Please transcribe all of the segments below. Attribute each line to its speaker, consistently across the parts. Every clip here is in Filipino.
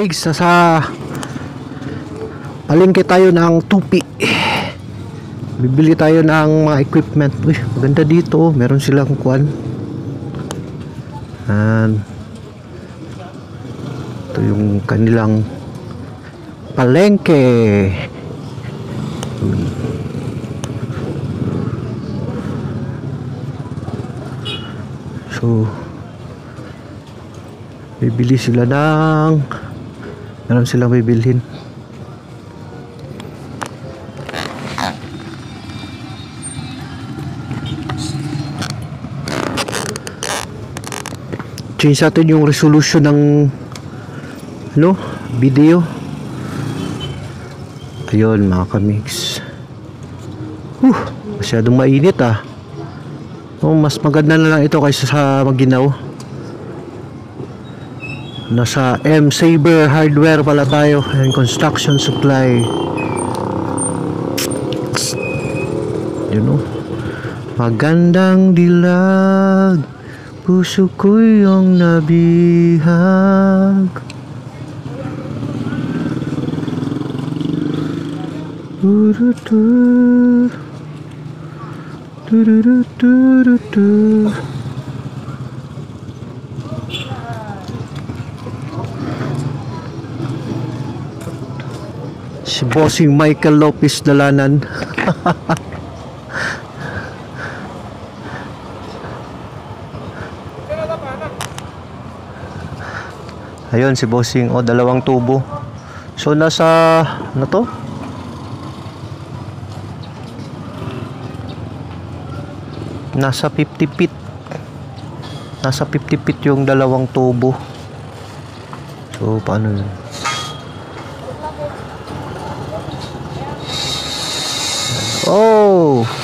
Speaker 1: kamigs, sa palengke tayo ng tupi. Bibili tayo ng mga equipment. Uy, maganda dito. Meron silang kuan. And, ito yung kanilang palengke. So, bibili sila ng meron silang bibilhin. change natin yung resolution ng ano, video. Ayun mga kamix. Uh, masyadong mainit ah. Oh, mas maganda na lang ito kaysa sa maginaw nasa M Saber Hardware pala tayo and construction supply. You know magandang dilag Puso ko'y iyong nabihag. Turutur Tururuturutur Si Bossing Michael Lopez Dalanan Ayun si Bossing o dalawang tubo. So nasa ano to? Nasa 50 feet. Nasa 50 feet yung dalawang tubo. So paano yun? Oh!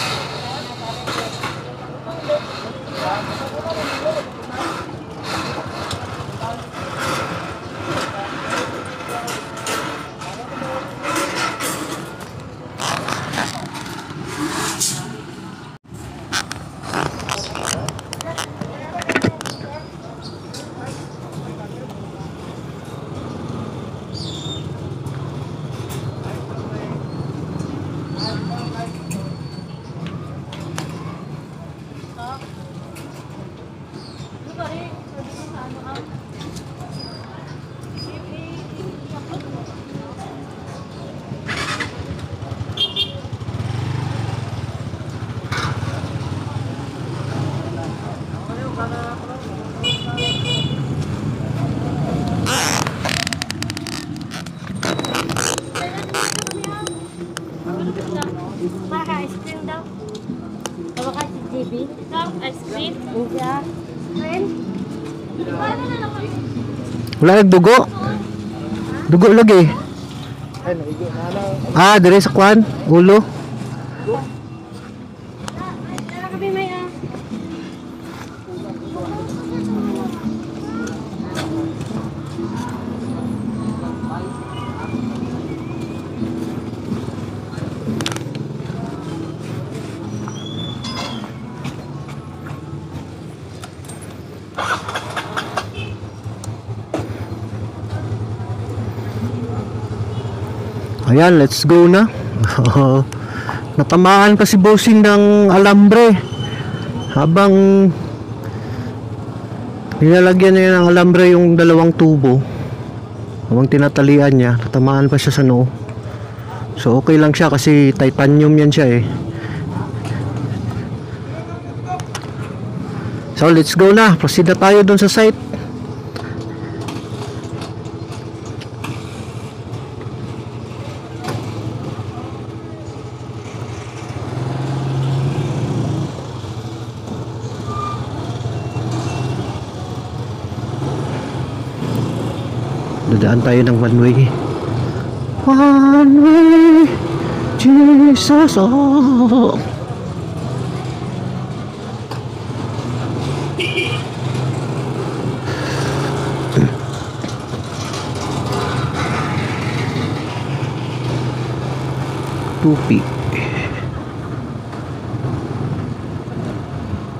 Speaker 2: Ikaw, ice cream? Naman?
Speaker 1: Wala nagdugo. Dugo lagi. Ah, dire sa kwan, ulo. Ayan, let's go na. Natamaan pa si bossing ng alambre. Habang nilalagyan niya ng alambre yung dalawang tubo. Habang tinatalian niya, natamaan pa siya sa noo. So okay lang siya kasi titanium yan siya eh. So let's go na. Proceed na tayo dun sa site. Dadaan tayo ng one way. One way, Jesus, oh. Tupi.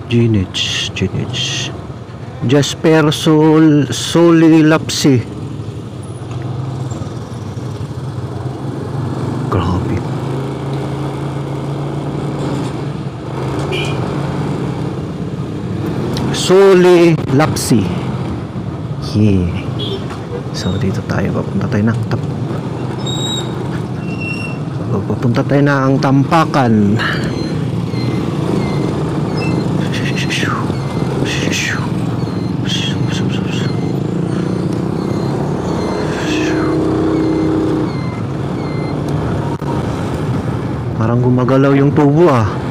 Speaker 1: Ginage, Ginage. Jasper Sol Solilapsi. Grabe. Soli Lapsi. Yeah. So dito tayo papunta tayo ng tap. So, papunta tayo na ang Tampakan. Parang gumagalaw yung tubo ah.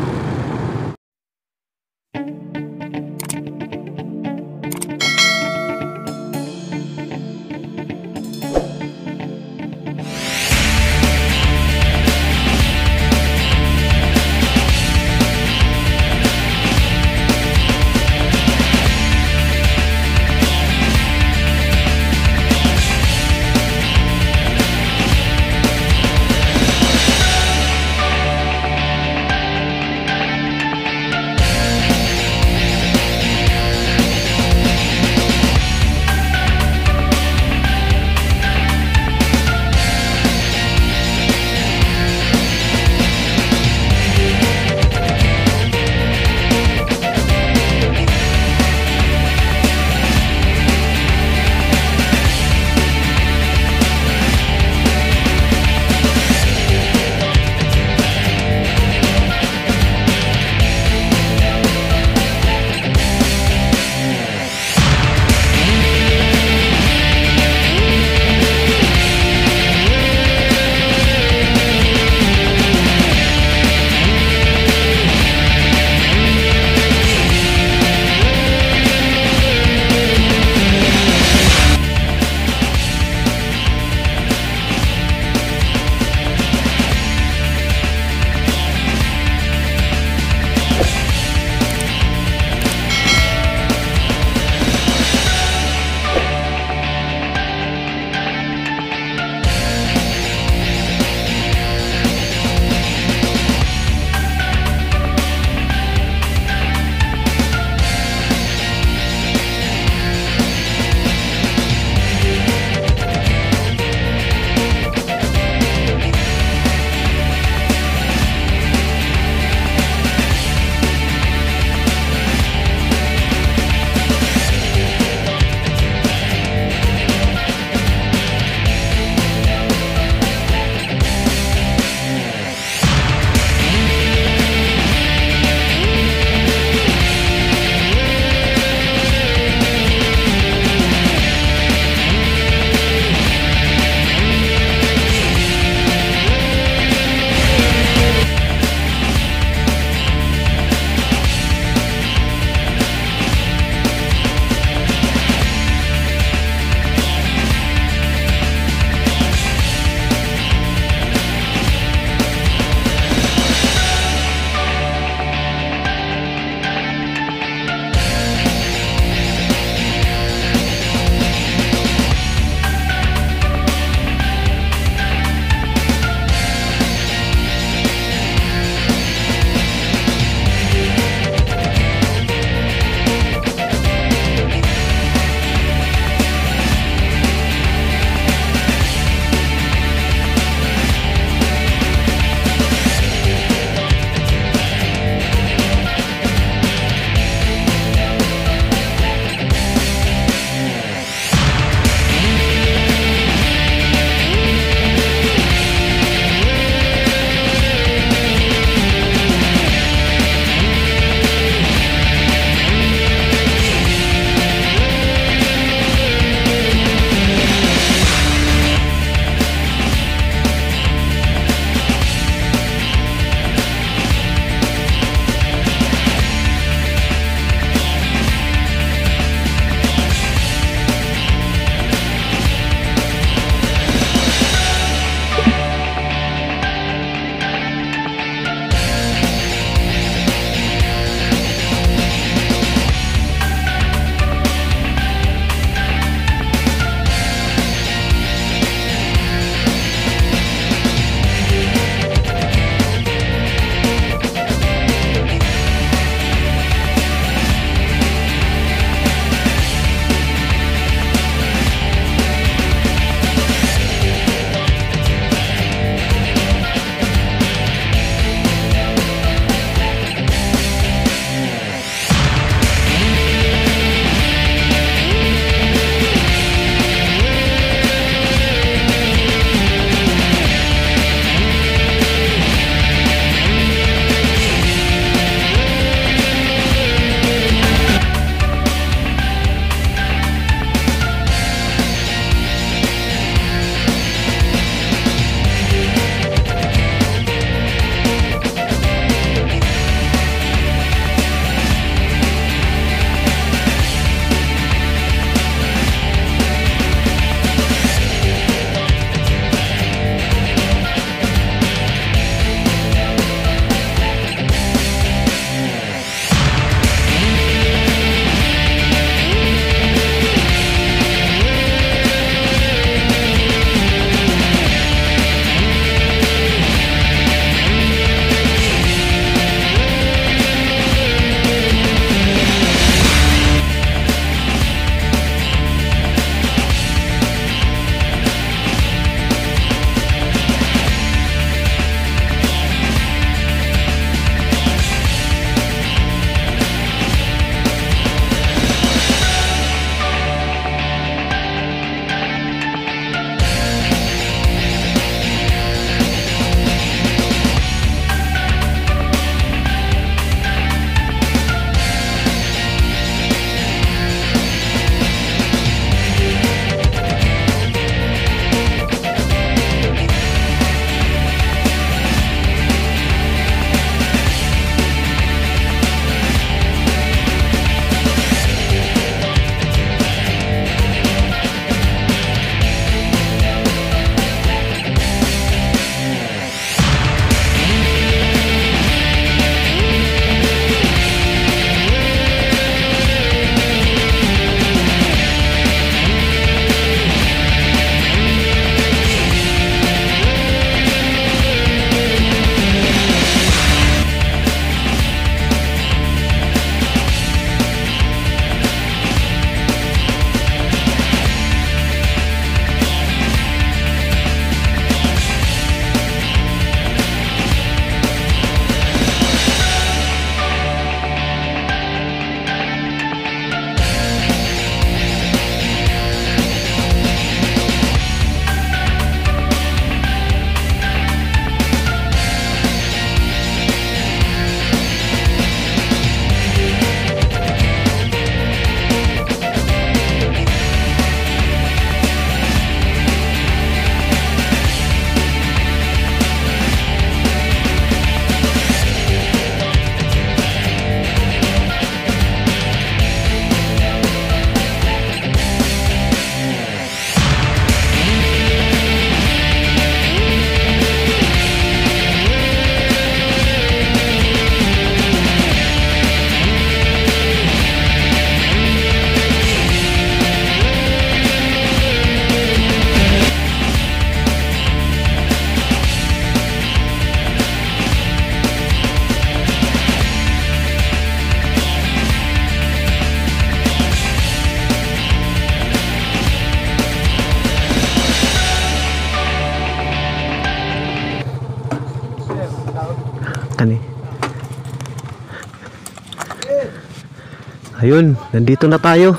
Speaker 1: Ayun, nandito na tayo.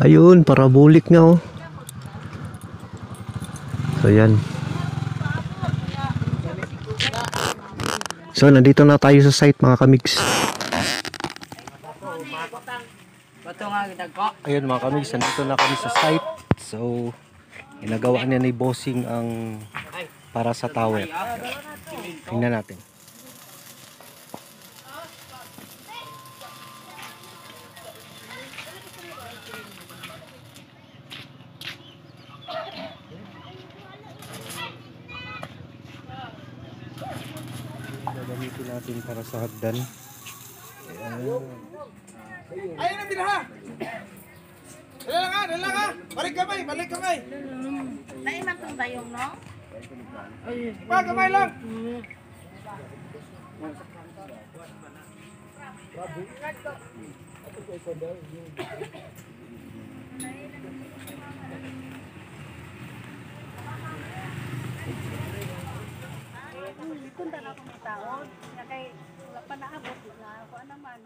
Speaker 1: Ayun, parabolic nga oh. So yan. So nandito na tayo sa site mga kamigs. Ayun mga kamigs, nandito na kami sa site. So ginagawa niya ni bossing ang para sa tower. Tingnan natin. Natin para sa hagdan.
Speaker 3: Ayun na binaha! Dala ha, dala ha! Balik kamay, balik kamay!
Speaker 2: Naiman tong dayong, no?
Speaker 3: Pa, kamay lang!
Speaker 4: Kung na ako ng taon, nga kay wala pa naabot na ako naman,